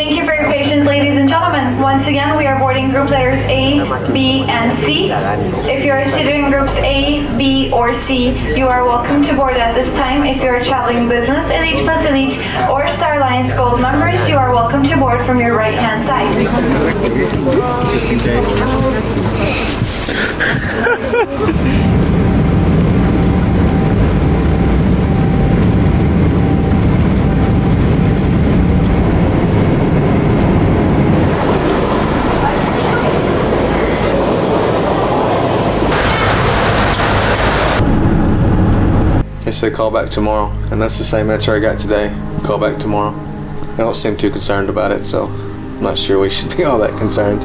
Thank you for your patience, ladies and gentlemen. Once again, we are boarding group letters A, B, and C. If you are seated in groups A, B, or C, you are welcome to board at this time. If you are traveling business, Elite Plus Elite, or Star Alliance Gold members, you are welcome to board from your right-hand side. Just in case. They said call back tomorrow, and that's the same answer I got today. Call back tomorrow. They don't seem too concerned about it, so I'm not sure we should be all that concerned.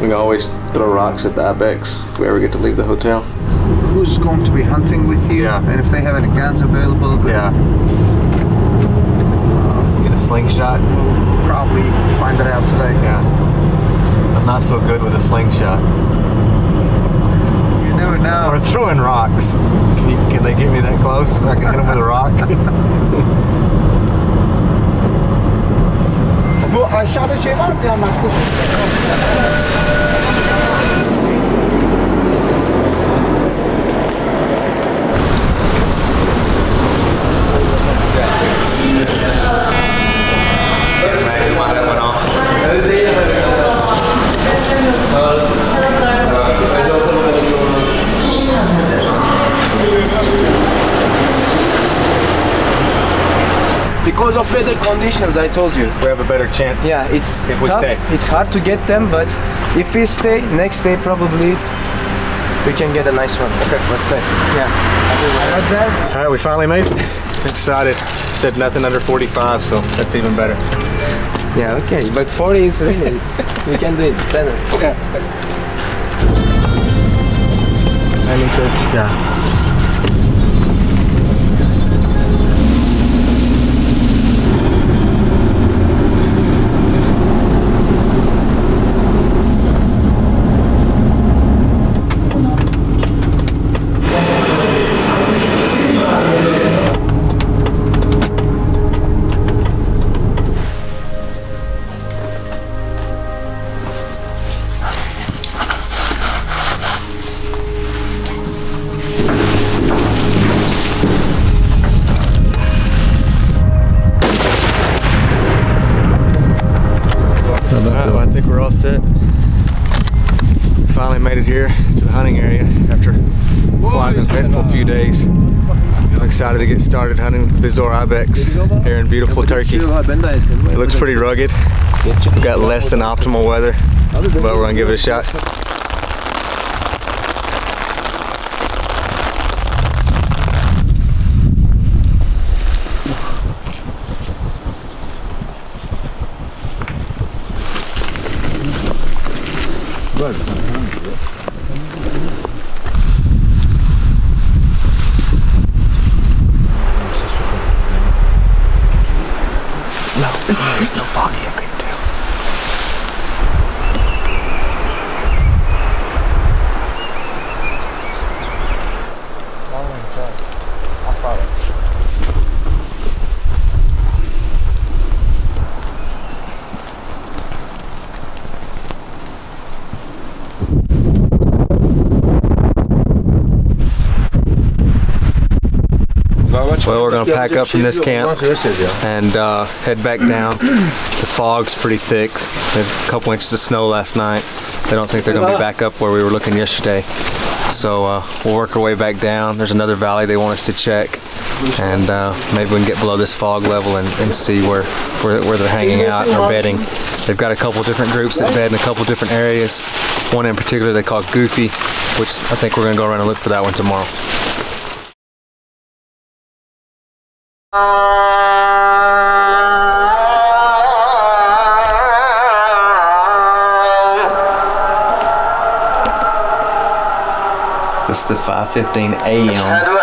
We can always throw rocks at the Ibex if we ever get to leave the hotel. Who's going to be hunting with you? Yeah. And if they have any guns available, good. Yeah. Uh, get a slingshot. We'll probably find that out today. Yeah. I'm not so good with a slingshot. Know. Or throwing rocks. Can, you, can they get me that close? I can hit them with a rock. Bu aşağıda şey var mı ya Because of weather conditions, I told you. We have a better chance. Yeah, it's If we tough. stay. It's hard to get them, but if we stay, next day probably we can get a nice one. Okay, let's stay. Yeah. What's that? All right, we finally made it. Excited. Said nothing under 45, so that's even better. Yeah, okay. But 40 is really, we can do it better. Okay. I'm interested. Yeah. Few days. I'm excited to get started hunting Bezoar Ibex here in beautiful Turkey. It looks pretty rugged. We've got less than optimal weather, but we're gonna give it a shot. It's so foggy, I couldn't tell. Well, we're gonna pack up from this camp and uh, head back down. The fog's pretty thick. We had a couple inches of snow last night. They don't think they're gonna be back up where we were looking yesterday. So uh, we'll work our way back down. There's another valley they want us to check, and uh, maybe we can get below this fog level and, and see where, where where they're hanging out or bedding. They've got a couple different groups that bed in a couple different areas. One in particular they call Goofy, which I think we're gonna go around and look for that one tomorrow. This is the 5:15 a.m.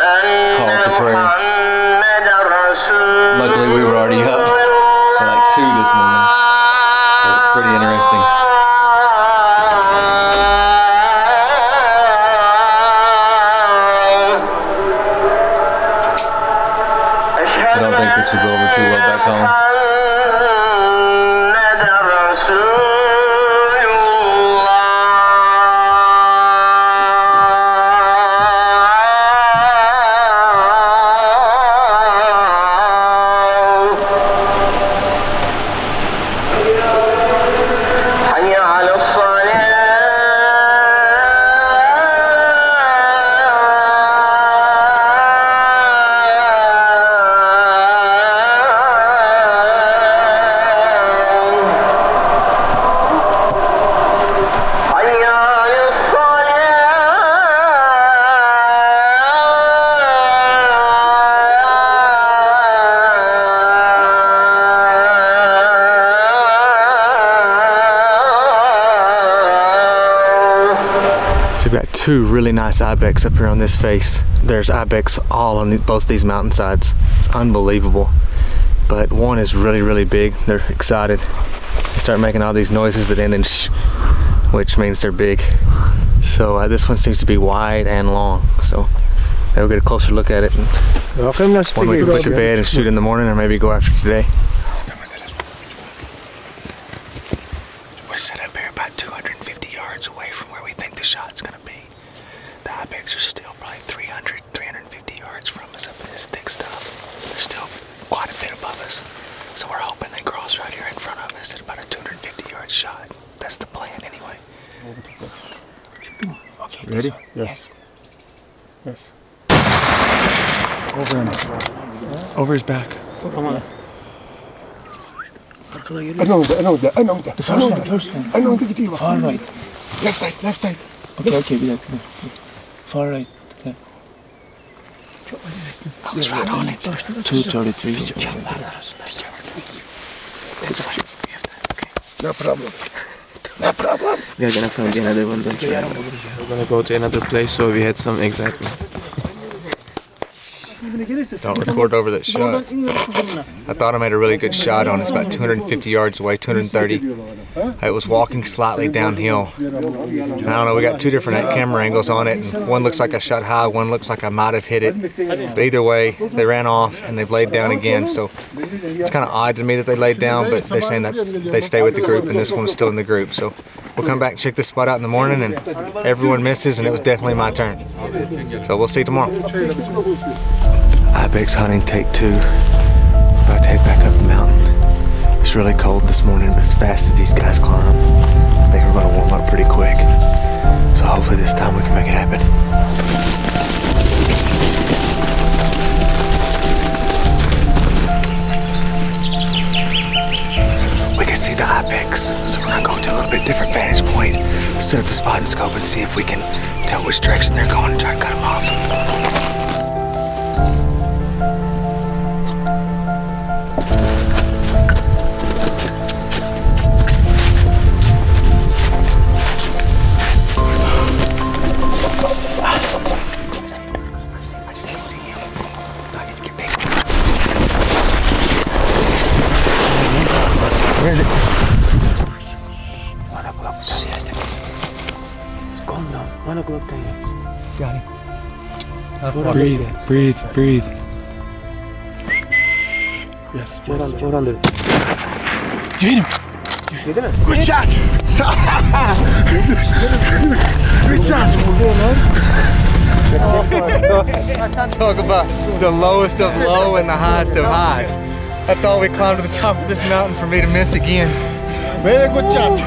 I We've got two really nice ibex up here on this face. There's ibex all on both these mountainsides. It's unbelievable. But one is really, really big. They're excited. They start making all these noises that end in sh, which means they're big. So uh, this one seems to be wide and long. So we'll get a closer look at it. And one we can put to bed and shoot in the morning, or maybe go after today. We're set up here about 250 yards away from where we think the shot's gonna be. The ibex are still probably 300, 350 yards from us up in this thick stuff. They're still quite a bit above us. So we're hoping they cross right here in front of us at about a 250 yard shot. That's the plan anyway. Okay, Ready? Yes. Yes. Over him. Over his back. Come on. I know that, I know that, I know that. The first one, the first one. I know the guitar. Far right. Left side, left side. Okay, okay, be like, far right. There. I right on it. 233. No problem. No problem. We are gonna find another one. Don't worry. We're gonna go to another place so we had some excitement. Don't record over that shot. I thought I made a really good shot on it. It's about 250 yards away, 230. I was walking slightly downhill. I don't know, we got two different camera angles on it. And one looks like I shot high, one looks like I might have hit it. But either way, they ran off and they've laid down again. So it's kind of odd to me that they laid down, but they're saying that's they stay with the group and this one's still in the group. So we'll come back and check this spot out in the morning and everyone misses and it was definitely my turn. So we'll see you tomorrow. Ibex hunting take two. It's really cold this morning, but as fast as these guys climb, I think we're gonna warm up pretty quick. So hopefully this time we can make it happen. We can see the ibex, so we're gonna go to a little bit different vantage point, set up the spot and scope and see if we can tell which direction they're going and try to cut them off. One o'clock time. Breathe, breathe, breathe. Yes, Four yes. hundred. Four hundred. You hit him. You hit him. Good shot. Good shot. Talk about the lowest of low and the highest of highs. I thought we climbed to the top of this mountain for me to miss again. Very good shot.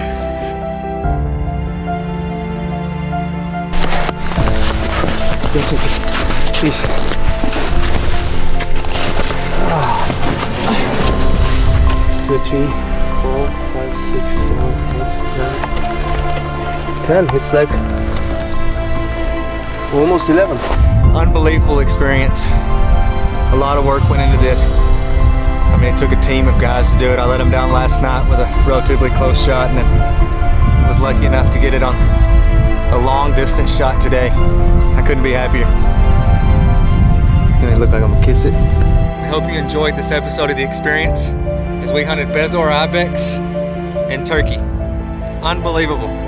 Please. Two, three, four, five, six, seven, eight, nine, ten. It's like almost eleven. Unbelievable experience. A lot of work went into this. I mean, it took a team of guys to do it. I let them down last night with a relatively close shot and then was lucky enough to get it on a long distance shot today. I couldn't be happier. Gonna look like I'm gonna kiss it. I hope you enjoyed this episode of The Experience as we hunted Bezoar Ibex in Turkey. Unbelievable.